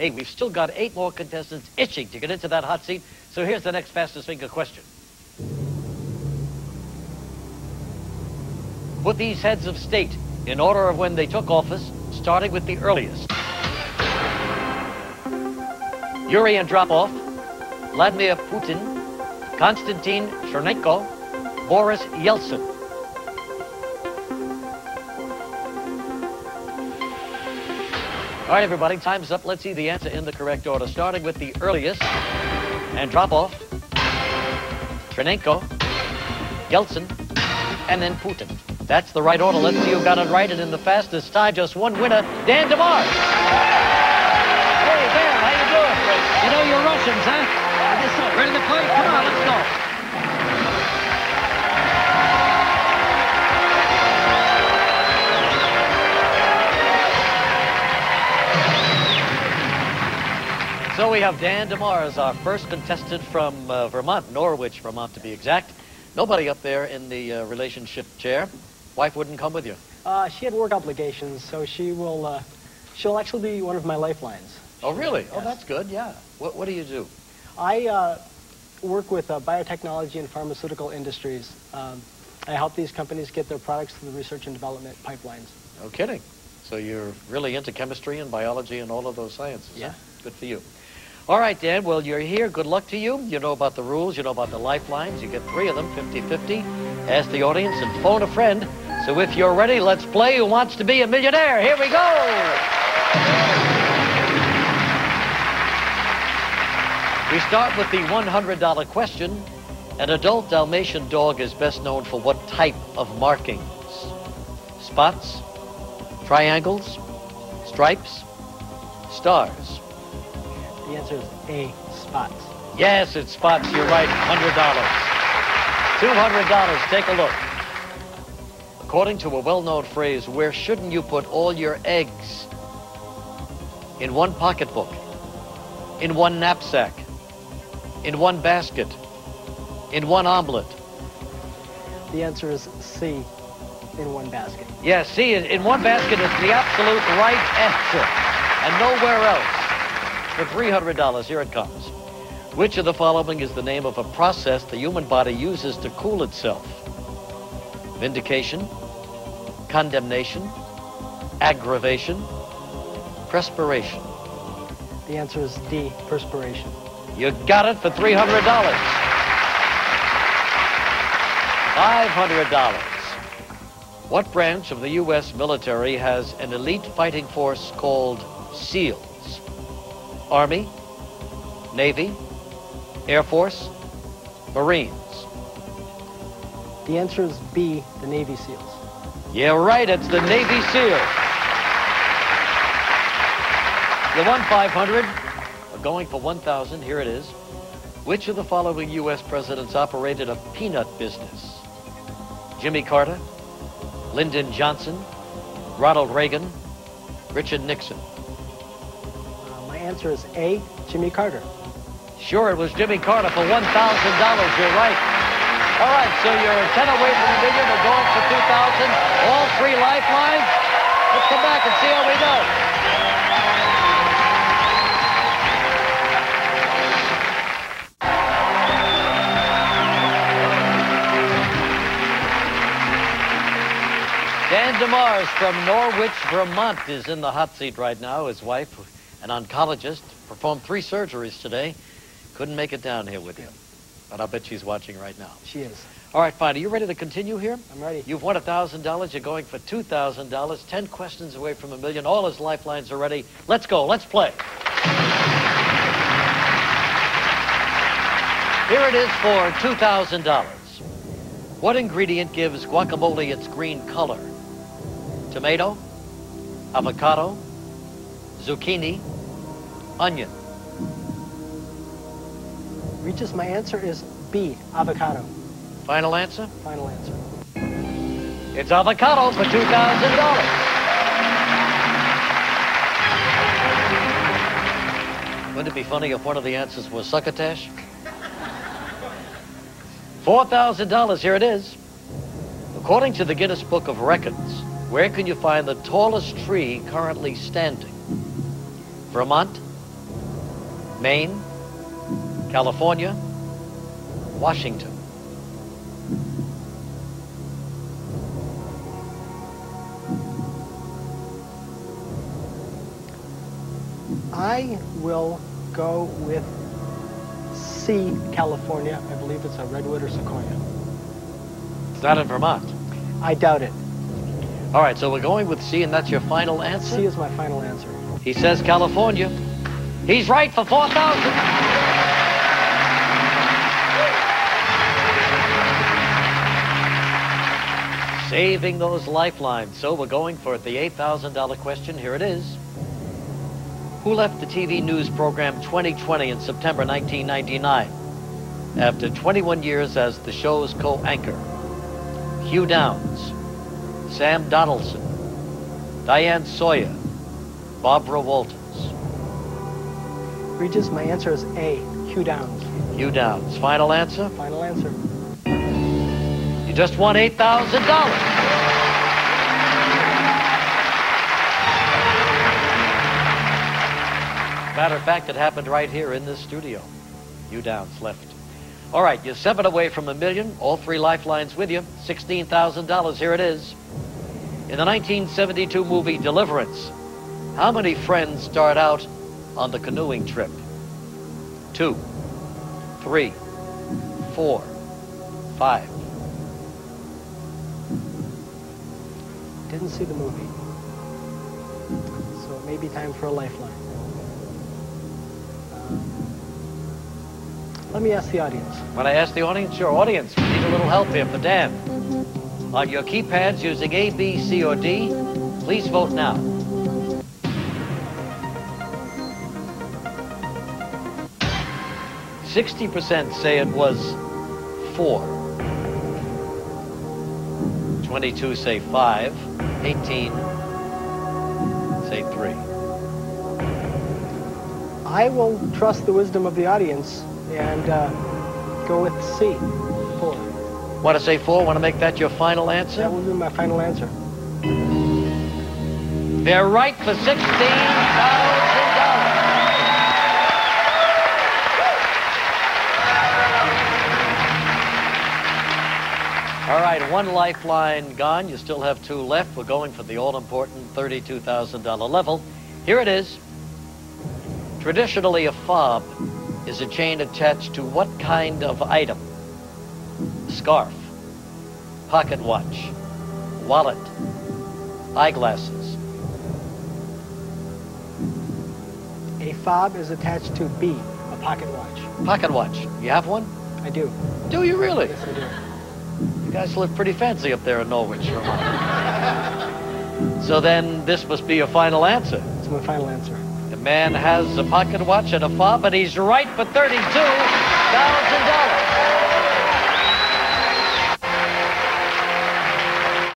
Hey, we've still got eight more contestants itching to get into that hot seat. So here's the next fastest finger question. Put these heads of state in order of when they took office, starting with the earliest. Yuri Andropov, Vladimir Putin, Konstantin Chernenko, Boris Yeltsin. All right, everybody, time's up. Let's see the answer in the correct order. Starting with the earliest, Andropov, Chernenko, Yeltsin, and then Putin. That's the right order. Let's see who got it right. And in the fastest time, just one winner, Dan DeMar. Hey, Dan, how you doing? You know you're Russians, huh? I guess so. Ready to play? Come on, let's go. We have Dan DeMars, our first contestant from uh, Vermont, Norwich, Vermont to be exact. Nobody up there in the uh, relationship chair. Wife wouldn't come with you. Uh, she had work obligations, so she will. Uh, she'll actually be one of my lifelines. Oh, really? Oh, that's good, yeah. What, what do you do? I uh, work with uh, biotechnology and pharmaceutical industries. Um, I help these companies get their products through the research and development pipelines. No kidding. So you're really into chemistry and biology and all of those sciences. huh? Yeah. Good for you. All right, Dan. Well, you're here. Good luck to you. You know about the rules. You know about the lifelines. You get three of them, 50-50. Ask the audience and phone a friend. So if you're ready, let's play Who Wants to Be a Millionaire? Here we go. We start with the $100 question. An adult Dalmatian dog is best known for what type of markings? Spots, triangles, stripes, stars. The answer is A, spots. Yes, it's spots. You're right. $100. $200. Take a look. According to a well-known phrase, where shouldn't you put all your eggs? In one pocketbook, in one knapsack, in one basket, in one omelet. The answer is C, in one basket. Yes, see, in, in one basket is the absolute right answer, and nowhere else. For $300, here it comes. Which of the following is the name of a process the human body uses to cool itself? Vindication, condemnation, aggravation, perspiration. The answer is D, perspiration. You got it for $300. $500. What branch of the U.S. military has an elite fighting force called SEALs? Army, Navy, Air Force, Marines. The answer is B, the Navy SEALs. Yeah, right, it's the Navy SEALs. You won 500. We're uh, going for 1,000. Here it is. Which of the following U.S. presidents operated a peanut business? Jimmy Carter, Lyndon Johnson, Ronald Reagan, Richard Nixon. Answer is A, Jimmy Carter. Sure, it was Jimmy Carter for $1,000. You're right. All right, so you're 10 away from a million. We're going for 2,000. All three lifelines. Let's come back and see how we go. Dan DeMars from Norwich, Vermont, is in the hot seat right now. His wife, an oncologist, performed three surgeries today. Couldn't make it down here with you. But I'll bet she's watching right now. She is. All right, fine. Are you ready to continue here? I'm ready. You've won $1,000. You're going for $2,000. 10 questions away from a million. All his lifelines are ready. Let's go. Let's play. Here it is for $2,000. What ingredient gives guacamole its green color? Tomato, avocado, zucchini, onion. Regis, my answer is B, avocado. Final answer? Final answer. It's avocado for $2,000. Wouldn't it be funny if one of the answers was succotash? $4,000, here it is. According to the Guinness Book of Records, where can you find the tallest tree currently standing? Vermont, Maine, California, Washington. I will go with C, California. I believe it's a redwood or sequoia. It's not in Vermont. I doubt it. All right, so we're going with C, and that's your final answer? C is my final answer. He says California. He's right for 4000 Saving those lifelines. So we're going for the $8,000 question. Here it is. Who left the TV news program 2020 in September 1999 after 21 years as the show's co-anchor? Hugh Downs, Sam Donaldson, Diane Sawyer, Barbara Walters. Regis, my answer is A, Hugh Downs. Hugh Downs. Final answer? Final answer. You just won $8,000. Matter of fact, it happened right here in this studio. Hugh Downs left. All right, you're seven away from a million. All three lifelines with you. $16,000. Here it is. In the 1972 movie Deliverance, how many friends start out on the canoeing trip? Two, three, four, five. Didn't see the movie. So it may be time for a lifeline. Let me ask the audience. When I ask the audience, your audience, we need a little help here for Dan. On your keypads using A, B, C, or D, please vote now. Sixty percent say it was four. Twenty-two say five. Eighteen say three. I will trust the wisdom of the audience and uh, go with C, four. Want to say four? Want to make that your final answer? That will be my final answer. They're right for $16,000. All right, one lifeline gone. You still have two left. We're going for the all-important $32,000 level. Here it is. Traditionally, a fob is a chain attached to what kind of item? Scarf, pocket watch, wallet, eyeglasses. A fob is attached to B, a pocket watch. Pocket watch. You have one? I do. Do you really? Yes, I do. You guys live pretty fancy up there in Norwich, Vermont. so then this must be your final answer. It's my final answer. The man has a pocket watch and a fob, and he's right for $32,000.